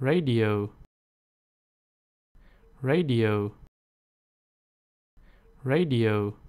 radio. Radio. Radio.